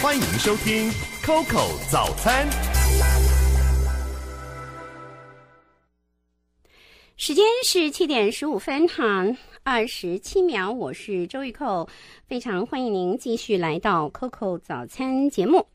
欢迎收听 Coco 早餐。时间是七点十五分哈，二十七秒，我是周玉蔻，非常欢迎您继续来到 Coco 早餐节目。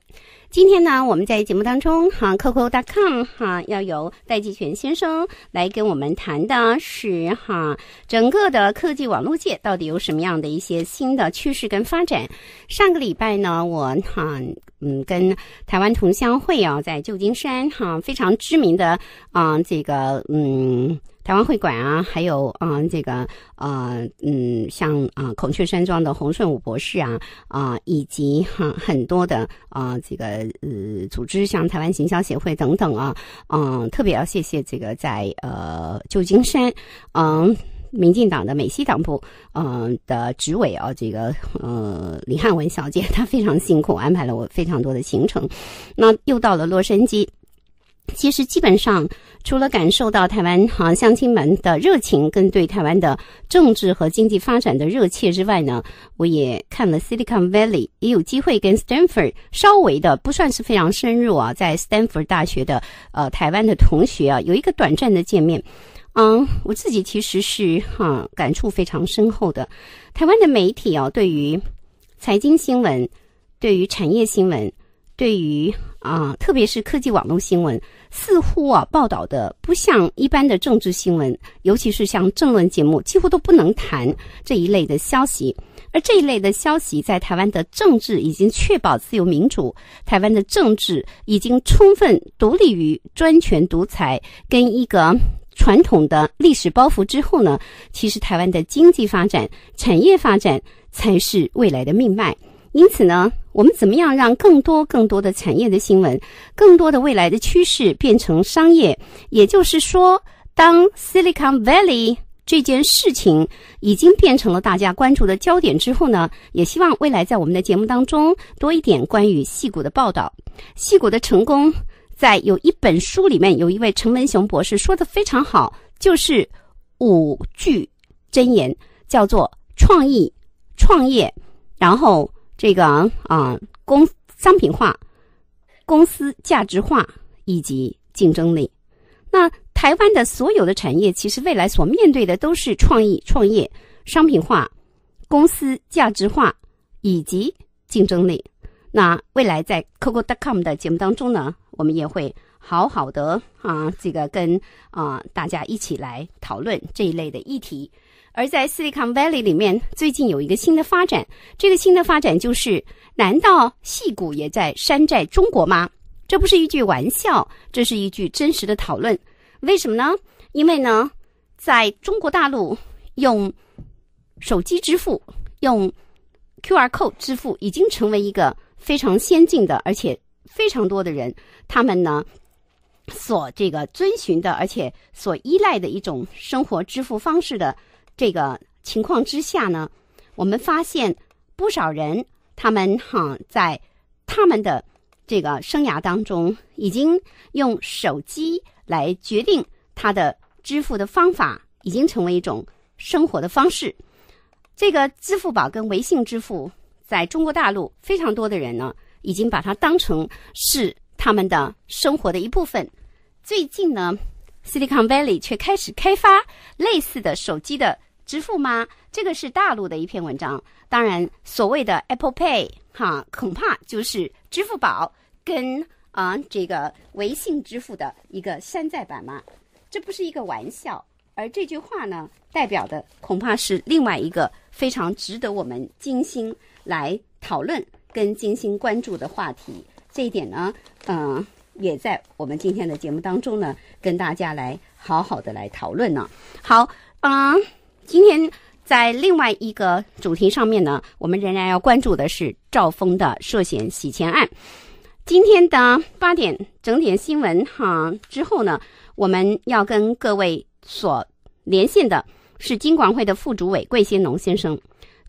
今天呢，我们在节目当中哈，coco.com 哈，要由戴季全先生来跟我们谈的是哈，整个的科技网络界到底有什么样的一些新的趋势跟发展。上个礼拜呢，我哈嗯跟台湾同乡会啊，在旧金山哈非常知名的啊这个嗯。台湾会馆啊，还有啊，这个呃，嗯，像啊，孔雀山庄的洪顺武博士啊，啊，以及哈很多的啊，这个呃组织，像台湾行销协会等等啊，嗯，特别要谢谢这个在呃旧金山，嗯，民进党的美西党部嗯的执委啊，这个呃李汉文小姐，她非常辛苦，安排了我非常多的行程，那又到了洛杉矶。其实基本上，除了感受到台湾哈乡亲们的热情跟对台湾的政治和经济发展的热切之外呢，我也看了 Silicon Valley，也有机会跟 Stanford 稍微的不算是非常深入啊，在 Stanford 大学的呃台湾的同学啊，有一个短暂的见面。嗯，我自己其实是哈感触非常深厚的。台湾的媒体啊，对于财经新闻，对于产业新闻，对于啊，特别是科技网络新闻，似乎啊报道的不像一般的政治新闻，尤其是像政论节目，几乎都不能谈这一类的消息。而这一类的消息，在台湾的政治已经确保自由民主，台湾的政治已经充分独立于专权独裁跟一个传统的历史包袱之后呢，其实台湾的经济发展、产业发展才是未来的命脉。因此呢，我们怎么样让更多更多的产业的新闻，更多的未来的趋势变成商业？也就是说，当 Silicon Valley 这件事情已经变成了大家关注的焦点之后呢，也希望未来在我们的节目当中多一点关于戏骨的报道。戏骨的成功，在有一本书里面，有一位陈文雄博士说的非常好，就是五句箴言，叫做创意、创业，然后。这个啊，公商品化、公司价值化以及竞争力。那台湾的所有的产业，其实未来所面对的都是创意、创业、商品化、公司价值化以及竞争力。那未来在 coco.com 的节目当中呢，我们也会好好的啊，这个跟啊大家一起来讨论这一类的议题。而在 Silicon Valley 里面，最近有一个新的发展。这个新的发展就是：难道戏骨也在山寨中国吗？这不是一句玩笑，这是一句真实的讨论。为什么呢？因为呢，在中国大陆用手机支付、用 QR code 支付已经成为一个非常先进的，而且非常多的人他们呢所这个遵循的，而且所依赖的一种生活支付方式的。这个情况之下呢，我们发现不少人，他们哈在他们的这个生涯当中，已经用手机来决定他的支付的方法，已经成为一种生活的方式。这个支付宝跟微信支付，在中国大陆非常多的人呢，已经把它当成是他们的生活的一部分。最近呢。Silicon Valley 却开始开发类似的手机的支付吗？这个是大陆的一篇文章。当然，所谓的 Apple Pay 哈，恐怕就是支付宝跟啊这个微信支付的一个山寨版嘛。这不是一个玩笑，而这句话呢，代表的恐怕是另外一个非常值得我们精心来讨论跟精心关注的话题。这一点呢，嗯。也在我们今天的节目当中呢，跟大家来好好的来讨论呢。好，嗯，今天在另外一个主题上面呢，我们仍然要关注的是赵峰的涉嫌洗钱案。今天的八点整点新闻哈之后呢，我们要跟各位所连线的是金管会的副主委桂先农先生。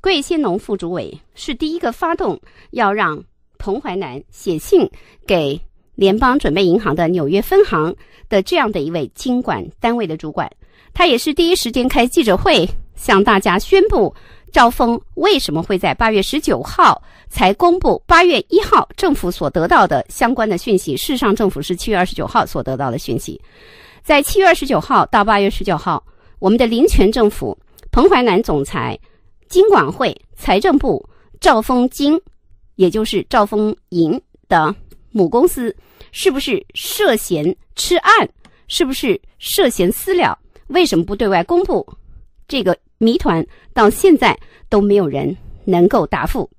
桂先农副主委是第一个发动要让彭淮南写信给。联邦准备银行的纽约分行的这样的一位经管单位的主管，他也是第一时间开记者会向大家宣布赵峰为什么会在八月十九号才公布八月一号政府所得到的相关的讯息？事实上，政府是七月二十九号所得到的讯息。在七月二十九号到八月十九号，我们的林权政府、彭淮南总裁、金管会、财政部、赵峰金，也就是赵丰银的母公司，是不是涉嫌吃案？是不是涉嫌私了？为什么不对外公布？这个谜团到现在都没有人能够答复。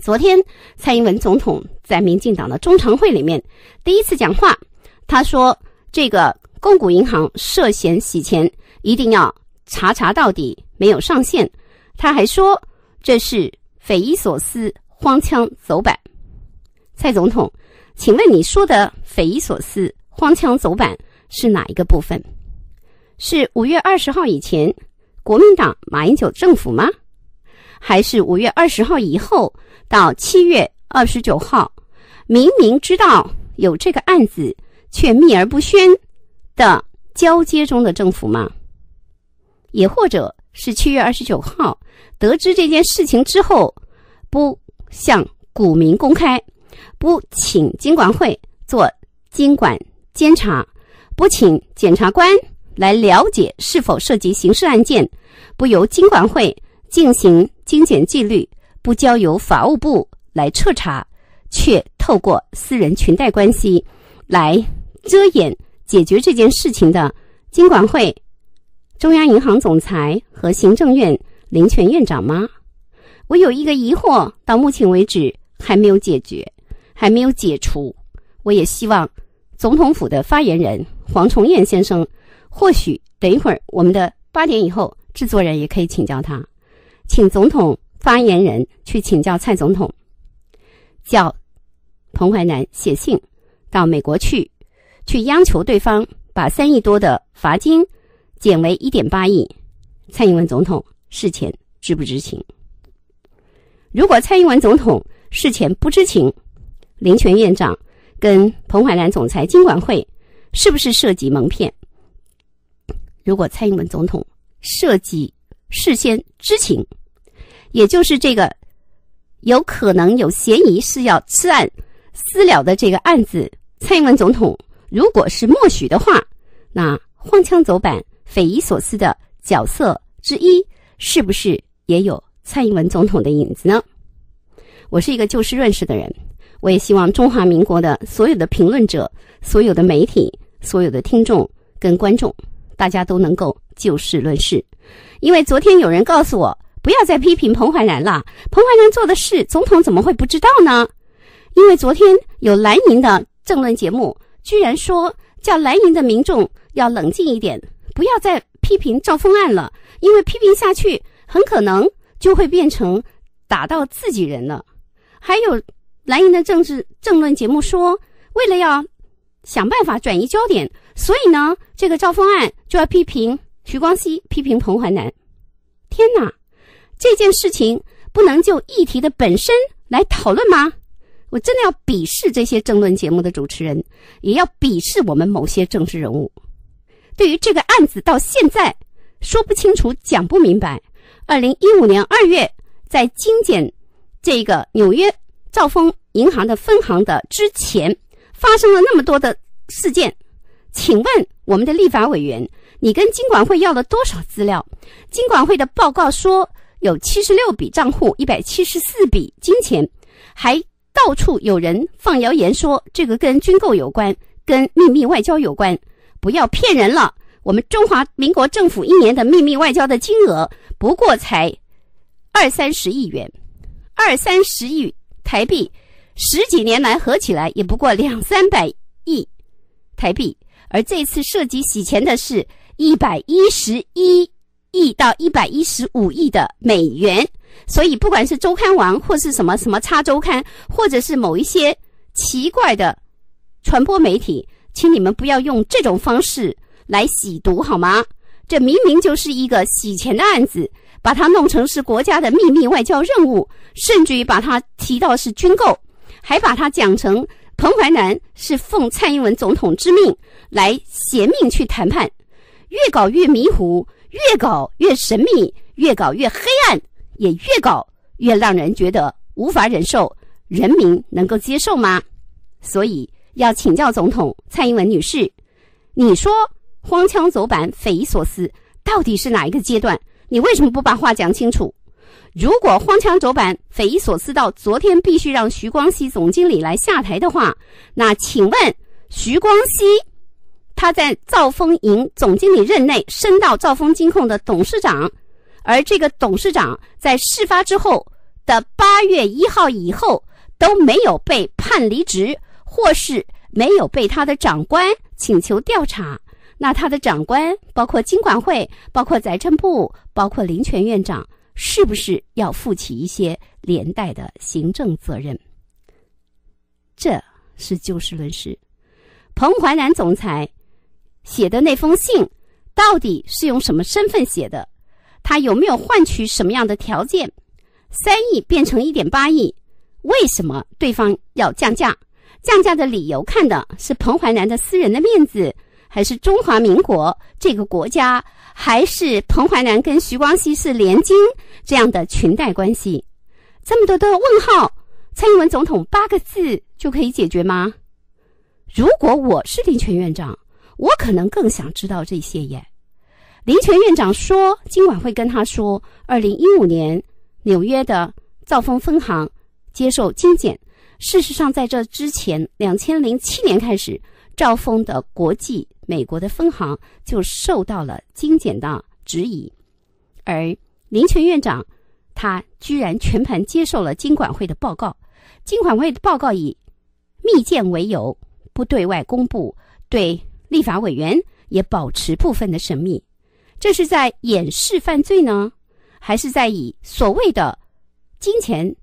昨天，蔡英文总统在民进党的中常会里面第一次讲话，他说：“这个公股银行涉嫌洗钱，一定要查查到底，没有上限。”他还说：“这是匪夷所思、荒腔走板。”蔡总统，请问你说的匪夷所思、荒腔走板是哪一个部分？是五月二十号以前？国民党马英九政府吗？还是五月二十号以后到七月二十九号，明明知道有这个案子却秘而不宣的交接中的政府吗？也或者是七月二十九号得知这件事情之后，不向股民公开，不请金管会做监管监察，不请检察官？来了解是否涉及刑事案件，不由金管会进行精简纪律，不交由法务部来彻查，却透过私人裙带关系来遮掩解决这件事情的金管会、中央银行总裁和行政院林权院长吗？我有一个疑惑，到目前为止还没有解决，还没有解除。我也希望总统府的发言人黄崇彦先生。或许等一会儿，我们的八点以后，制作人也可以请教他，请总统发言人去请教蔡总统，叫彭淮南写信到美国去，去央求对方把三亿多的罚金减为一点八亿。蔡英文总统事前知不知情？如果蔡英文总统事前不知情，林权院长跟彭淮南总裁经管会是不是涉及蒙骗？如果蔡英文总统涉及事先知情，也就是这个有可能有嫌疑是要吃案私了的这个案子，蔡英文总统如果是默许的话，那荒腔走板、匪夷所思的角色之一，是不是也有蔡英文总统的影子呢？我是一个就事论事的人，我也希望中华民国的所有的评论者、所有的媒体、所有的听众跟观众。大家都能够就事论事，因为昨天有人告诉我不要再批评彭淮南了。彭淮南做的事，总统怎么会不知道呢？因为昨天有蓝营的政论节目，居然说叫蓝营的民众要冷静一点，不要再批评赵峰案了，因为批评下去很可能就会变成打到自己人了。还有蓝营的政治政论节目说，为了要想办法转移焦点。所以呢，这个赵峰案就要批评徐光熙，批评彭淮南。天哪，这件事情不能就议题的本身来讨论吗？我真的要鄙视这些争论节目的主持人，也要鄙视我们某些政治人物。对于这个案子，到现在说不清楚、讲不明白。二零一五年二月，在精简这个纽约兆丰银行的分行的之前，发生了那么多的事件。请问我们的立法委员，你跟金管会要了多少资料？金管会的报告说有七十六笔账户，一百七十四笔金钱，还到处有人放谣言说这个跟军购有关，跟秘密外交有关。不要骗人了！我们中华民国政府一年的秘密外交的金额不过才二三十亿元，二三十亿台币，十几年来合起来也不过两三百亿台币。而这次涉及洗钱的是一百一十一亿到一百一十五亿的美元，所以不管是周刊王或是什么什么差周刊，或者是某一些奇怪的传播媒体，请你们不要用这种方式来洗毒好吗？这明明就是一个洗钱的案子，把它弄成是国家的秘密外交任务，甚至于把它提到是军购，还把它讲成彭淮南是奉蔡英文总统之命。来携命去谈判，越搞越迷糊，越搞越神秘，越搞越黑暗，也越搞越让人觉得无法忍受，人民能够接受吗？所以要请教总统蔡英文女士，你说荒腔走板、匪夷所思，到底是哪一个阶段？你为什么不把话讲清楚？如果荒腔走板、匪夷所思到昨天必须让徐光熙总经理来下台的话，那请问徐光熙他在兆丰银总经理任内升到兆丰金控的董事长，而这个董事长在事发之后的八月一号以后都没有被判离职，或是没有被他的长官请求调查，那他的长官包括经管会、包括财政部、包括林权院长。是不是要负起一些连带的行政责任？这是就事论事。彭淮南总裁写的那封信，到底是用什么身份写的？他有没有换取什么样的条件？三亿变成一点八亿，为什么对方要降价？降价的理由看的是彭淮南的私人的面子。还是中华民国这个国家，还是彭淮南跟徐光熙是连金这样的裙带关系？这么多的问号，蔡英文总统八个字就可以解决吗？如果我是林权院长，我可能更想知道这些耶。林权院长说，今晚会跟他说，二零一五年纽约的兆丰分行接受精简。事实上，在这之前，两千零七年开始，兆丰的国际。美国的分行就受到了精简的质疑，而林权院长他居然全盘接受了金管会的报告。金管会的报告以密件为由不对外公布，对立法委员也保持部分的神秘。这是在掩饰犯罪呢，还是在以所谓的金钱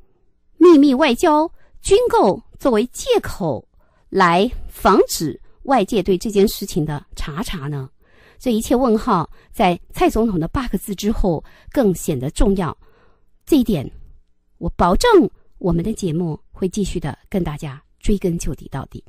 秘密外交、军购作为借口来防止？外界对这件事情的查查呢？这一切问号在蔡总统的八个字之后更显得重要。这一点，我保证我们的节目会继续的跟大家追根究底到底。